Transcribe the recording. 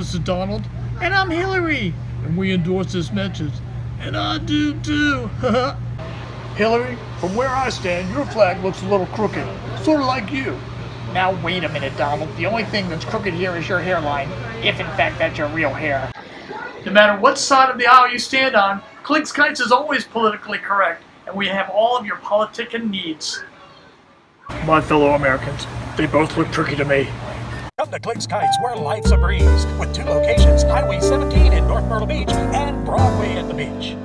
This is Donald, and I'm Hillary, and we endorse this message, and I do too. Hillary, from where I stand, your flag looks a little crooked, sort of like you. Now wait a minute, Donald. The only thing that's crooked here is your hairline, if in fact that's your real hair. No matter what side of the aisle you stand on, Kligs Kites is always politically correct, and we have all of your politicking needs. My fellow Americans, they both look tricky to me. Come to Kligs Kites, where life's a breeze, with two locations, Highway 17 in North Myrtle Beach and Broadway at the beach.